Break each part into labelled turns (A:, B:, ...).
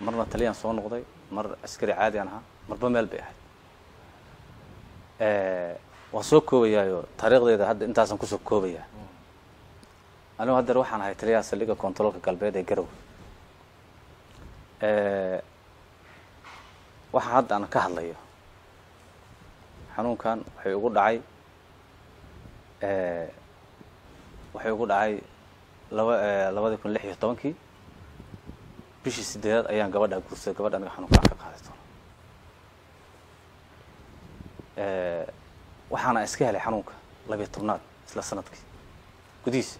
A: marna taliyaan soo noqday mar askari caadi aan ahaa marba meel bay ahayd. Waan soo koobayaayo taariikhdeeda hadda intaasaan ku soo koobayaa anigu haddeer waxaan ahay taliyaha saldhigga kontaroolka galbeed ee garowe waxaa hadda aan ka hadlayo xanuunkan waxay ugu dhacay waxay ugu dhacay laba labadii kun lix iyo tobankii bishii sideedaad ayaan gabadhaa guursaday gabadha aniga xanuunkaan ka qaaday doono waxaana iska helay xanuunka labiyo tobnaad isla sannadkii gudihiisa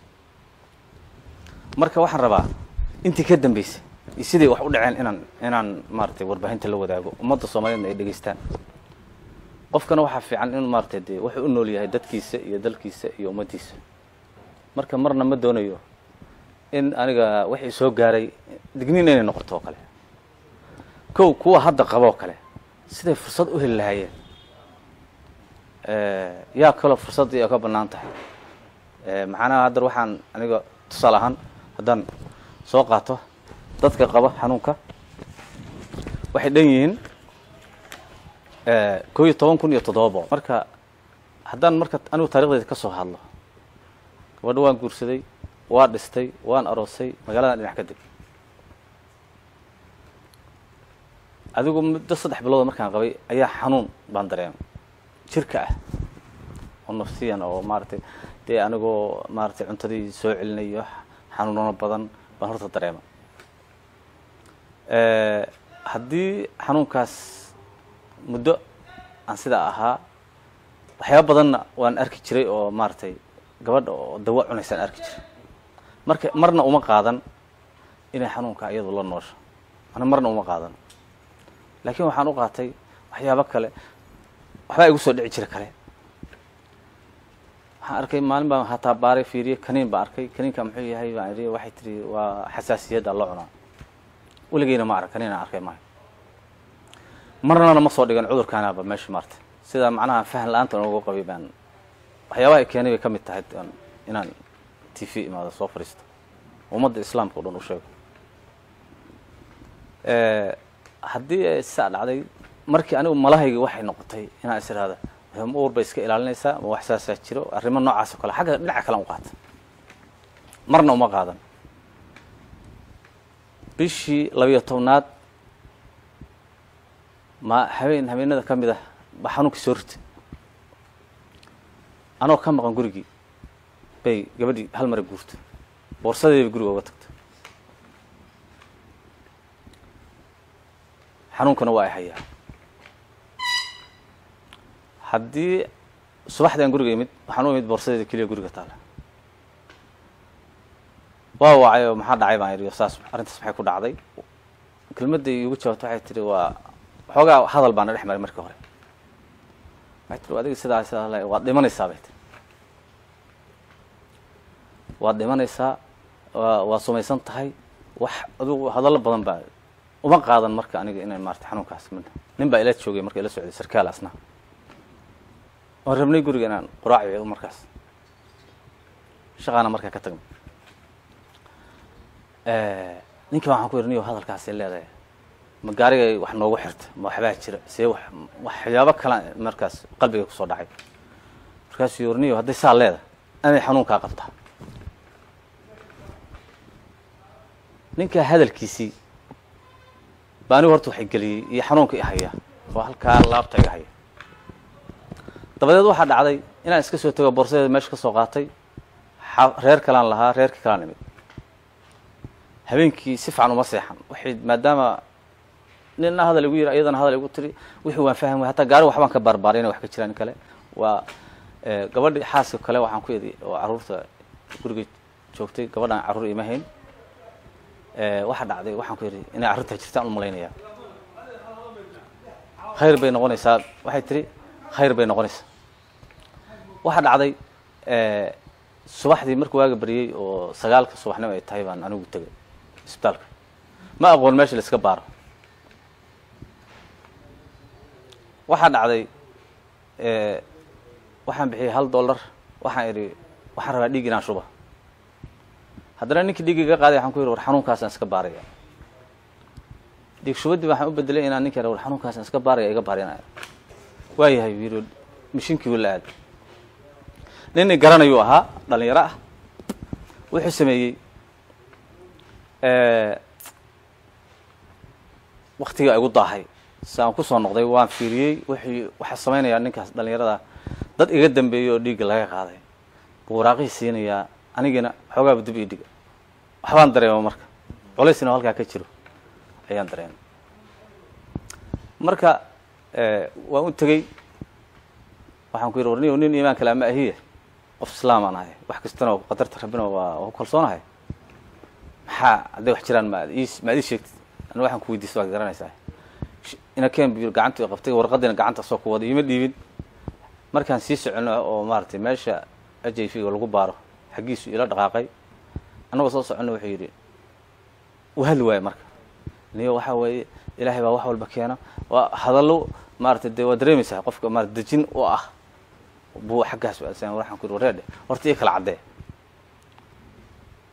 A: marka waxaan rabaa intii ka dambeysay iyo siday wax u dhaceen inaan inaan maaratay warbaahinta la wadaago ummadda soomaaliyedna ay dhegeystaan. Qofkana waxaa fiican in maaratay dee wuxuu u nool yahay dadkiisa iyo dalkiisa iyo ummaddiisa. Marka marna ma doonayo in aniga wixii soo gaaray digniin inay noqoto oo kale. Kow kuwa hadda qabo oo kale siday fursad u heli lahaayeen. Yaa kaloo fursaddii ka bannaan tahay. Macnaha haddar waxaan aniga tusaale ahaan haddaan soo qaato dadka qaba xanuunka waxay dhan yihiin koo iyo toban kun iyo toddoba boqol marka haddaan marka anigu taarikhdeeda ka soo hadlo gabadho waan guursaday waa dhistay waan aroosay magaaladan dhinac ka deg adigu muddo saddex bilood markaan qabay ayaa xanuun baan dareemay. Jirka ah. Oo nafsiyan oo maaratay dee anigoo maaratay cuntadii soo celinayo xanuuno badan baan horta dareema haddii xanuunkaas muddo aan sidaa ahaa waxyaaba badanna waan arki jiray oo maaratay gabadha oo dawa cunaysaan arki jiray marka marna uma qaadan inay xanuunka iyadu la noosho. Ana marna uma qaadan. Laakiin waxaan u qaatay waxyaabo kale waxbaa igu soo dhici jira kale. Waxaan arkay maalin baan hataa baaray fiiriye kaniin baan arkay. Kaniinka muxuu yahay baan idhi waxay tiri waa xasaasiyadda loo cunaa. Weligeyna ma arag kaniin aan arkay maayo. Marnana ma soo dhigan cudurkaanaaba meesha maartay sidaa macnaha fahan la'aanta noogu qabay baan waxyaabaha ay keenay bay ka mid tahay inaan t v imaado soo fadhiisto ummadda islaamka o dhan u sheego. Haddii saa dhacday markii anigu malahaygi waxay noqotay inaan is iraahda ma uur bay iska ilaalinaysaa ma wax saasaa jiro arrimo noocaas oo kale xagga dhinaca kalean u qaata marna uma qaadan. Bishii labiyo tobnaad ma habeen habeenada ka mid ah baa xanuunkii soo ritay anoo ka maqan gurigii bay gabadhii hal mara guurto boorsadeedi bay guriga uga tagto xanuunkana waa ay hayaa haddii subaxdii aan guriga imid waxaan u imid boorsadeeda keliya guriga taala. Waa wacay oo maxaa dhacay baan idhi saas arrintaas maxay ku dhacday? Kelmadday iigu jawaabto waxay tihi waa waxoogaa hadal baana dhex maray markii hore. Waxay tiri adiga sidaa sidaa le waad dhimanaysaa bay tiri waad dhimanaysaa waa waa sumaysan tahay. Wax adigu hadallo badan baa uma qaadan marka aniga inay maarata xanuunkaas min nin baa ila joogay marka ila socday sarkaal waan rabnay guriga inaan quraaciyo markaas? Shaqaana markaa ka tagna. Ninki waxaan ku yidhi niyo hadalkaasay leedahay. Ma gaarigay wax noogu xirta? Ma waxbaa jira? See wax waxyaabo kala markaas qalbiga ku soo dhacay. Markaasuu yiri niyo hadday saa leedahay inay xanuunkaa qabtaa ninkaa hadalkiisii ba anigu horta waxay geliyey iyo xanuunka i haya. Oo halkaa laabta iga dabadeed waxaa dhacday inaan iska soo tago boorsadeeda meesha ka soo qaatay. Reer kalaan lahaa reerkii kalaan imid. Habeenkii si fiican uma seexan. Waxay maadaama nina hadal igu yiri iyadana hadal igu tiri wixii waan fahmi hataa gaari waxbaan ka baarbaaray inay wax ka jiraan kale. Waa gabadhi xaaska kale waxaan ku idi oo carruurta guriga joogtay. Gabadhaan carruur ima hayn waxaa dhacday waxaan ku yidhi inay carruurtaa jirtaan u khayr bay noqonaysaa. Waxay tiri khayr bay noqonaysaa. Waxaa dhacday subaxdii markuu waaga baryey oo sagaalka subaxnimo ay tahay baan anigu tegay isbitaalka. Ma aqoon meesha la iska baaro. Waxaa dhacday waxaan bixiyey hal dollar. Waxaan idhi waxaan rabaa dhiig inaan shuba haddana ninkii dhiigga iga qaaday waxaan ku yidhi war xanuunkaasaan iska baaraya. Dhiig shubadii waxaan u bedelay inaan ninka war xanuunkaasaan iska baaraya iga baarinayo. Waayahay buu yidhi mishinkii la aaday. Nin garanayuu ahaa dhalinyaro ah. Wuxuu sameeyey waktigaa igu daahay. Si aan ku soo noqday waan fiiriyey. Wuxuu waxaa samaynayaa ninkaas dhalinyarada dad iga dambeeyey oo dhiigga laga qaaday. Buu waraaqihii siinayaa anigina xoogaaba dib ii dhiga waxbaan dareema marka. Colaysna halkaa ka jiro. Ayaan dareemay. Marka waan u tegey. Waxaan ku yidhi war niyo nin iimaan kale ama ahiye qof islaamaan ahay. Wax kastana qadarta rabbina waa ku kalsoonahay. Maxaa hadday wax jiraan maad maad ii sheegtid. Ana waxaan ku weydiista waad garanaysaa inakeen bu gacantu qabtay warqadiina gacanta soo ku wada iima dhiibin. Markaan sii socono oo maaratay meesha h i v ga lagu baaro xaggiisu ila dhaqaaqay. Annagoo soo socono wuxuu yidhi u hadli waayo marka. Niyo waxaa weeye ilaahay baa wax walba keena. Waa hadallo maaratay dee waa dareemaysaa qofka maarata dejin u ah. Buu xaggaas aadsan waxaan ku yidhi wareedhe horta ii kala caddee.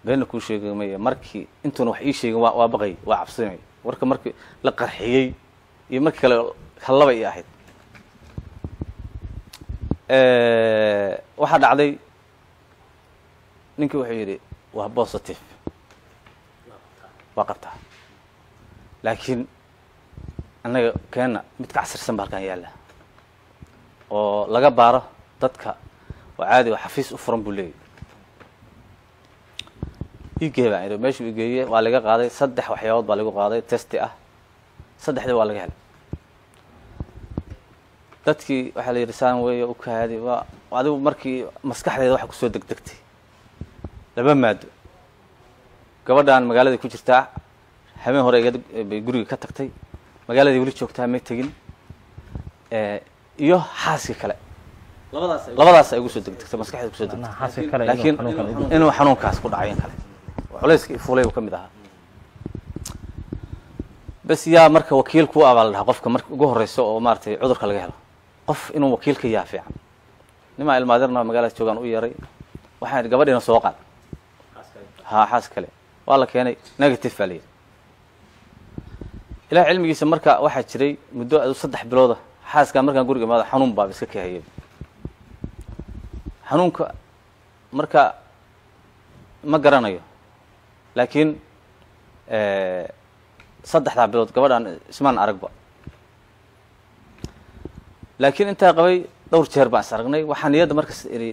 A: Beenna kuu sheegay maya markii intuuna wax ii sheegin waa waa baqay waa cabsinay warka markii la qarxiyey iyo markii kale kallaba ii ahayd. Waxaa dhacday ninkii wuxuu yidhi waa positive. Waa qabtaa laakiin annaga keenna mid ka casirsan ba halkaan yaalla. Oo laga baaro dadka oo caadi oo xafiis u furan buu leeyahy. Igee baan idhi meeshuu igeeye waa laga qaaday saddex waxyaabood baa lagu qaaday testi ah. Saddexdii waa laga helay. Dadkii waxaa la yidhi saan weeye u kaadi waa adigu markii maskaxdeeda waxa ku soo degdegtay laba maado gabadhaan magaaladay ku jirtaa habeen hore bay guriga ka tagtay magaaladay weli joogtaa may tegin iyo xaaskii kale. Labadaas ay ugusoo degdegtay maskaxdeeda ku soo degtay laakiin inuu xanuunkaas ku dhacay in kale. Culayska ifulay uu ka mid ahaa. Bes yaa marka wakiil kuu abaa la dhahaa qofka marka ugu horeyso oo maaratay cudurka laga helo. Qof inuu wakiil ka yaa fiican nimaa ilmaadirna magaalada joogaan u yeeray waxaan idhi gabadhiina soo qaad ha xaas kale. Waa la keenay negative baa la yidhi ilaah cilmigiisa marka waxaa jiray muddo saddex bilooda xaaskaa markaan guriga imaado xanuun baaba iska kahayay xanuunka marka ma garanayo laakiin saddexdaa bilood gabadhaan ismaan aragba laakiin intaa qabay dhowr jeer baan is aragnay. Waxaa niyadda markas idhi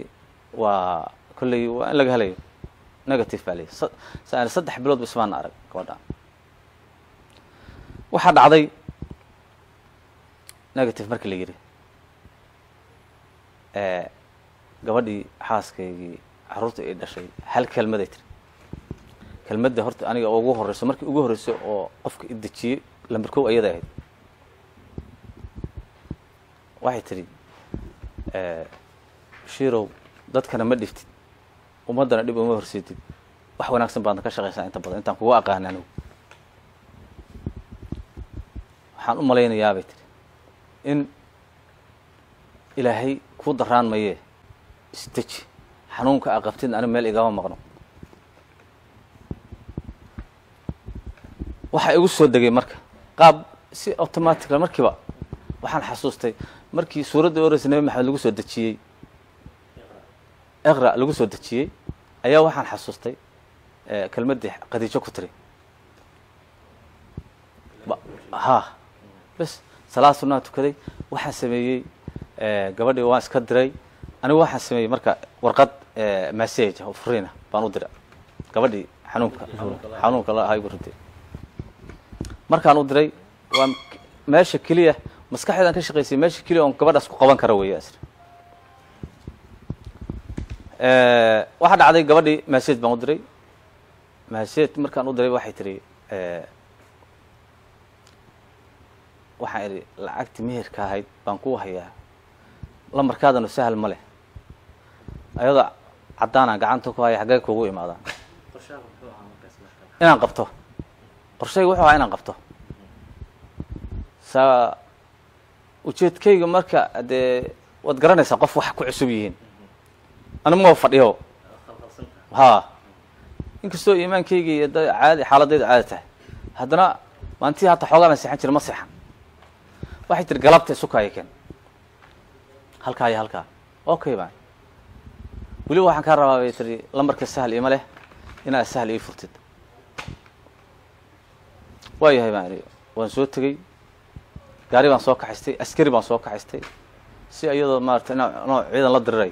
A: waa kolley waa in laga helayo negative baa saddex bilood ba arag gabadhaan waxaa dhacday negative markii la yidhi gabadhii xaaskaygii carruurta ay dhashay hal kelmaday tiri. Kelmadda horta aniga ugu horeyso markii ugu horeyso oo qofka idejiyey lamber kow ayada ahayd. Waxay tidhi shirow dadkana ma dhiftid ummaddana dhib uma horseedid wax wanaagsan baadna ka shaqaysaa inta badan. Intaan kuga aqaana anigu waxaan u malaynayaa bay tihi in ilaahay ku daraan mayee isdeji xanuunka a qabtid ani meel igama maqno. Waxaa igu soo degay marka qaab si automaticala markiiba waxaan xasuustay markii suuradda oreysa nebi maxamed lagu soo dejiyey iqra lagu soo dejiyey ayaa waxaan xasuustay kelmaddii khadiijo ku tiri. Ha bes salaad sunaa tukaday waxaan sameeyey gabadhii waan iska diray anigu waxaan sameeyey marka warqad message oo furiina baan u diray. Gabadhii xanuunka xanuunka la igu ritay markaan u diray waa meesha keliya maskaxdeedan ka shaqaysay meesha keliya oon gabadhaas ku qaban kara weeye asri waxaa dhacday gabadhii message baan u diray. Message markaan u diray waxay tiri waxaan idhi lacagtii meherka ahayd baan ku hayaa. Lamarkaadana sahal ma leh. Ayadoo caddaanaan gacanta ku haya xaggee kuugu imaadaan. Inaan qabto. Qorshayga wuxuu ahaa inaan qabto. Saa ujeedkayga marka dee waad garanaysaa qof wax ku cusub yihiin ani ma fadhiyo? Ha. Inkastoo iimaankayga iyo caadi xaaladayda caadi tahay. Haddana maalintii hataa xoogaa baan seexan jira ma seexan. Waxay tiri galabta isukaaya keen. Halkaa iyo halkaa. Okay baan weliba waxaan kaa rabaa bay tiri lambarka sahal ima leh inaad sahal ii furtid. Waa yahay baan idhi waan soo tegey. Gaari baan soo kaxaystay askari baan soo kaxaystay. Si iyadoo maarata ina noo ciidan la diriray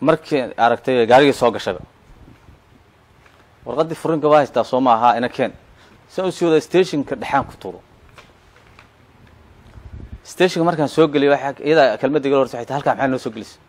A: markii aragtay gaarigii soo gashaba warqaddii furinka waa haystaa soo ma ahaa ina keen si aan u sii wada stationka dhexaan ku tuuro. Stationka markaan soo geliyay iyadaa kelmadda igala horta waxay tahay halkaa maxaa noo soo gelisay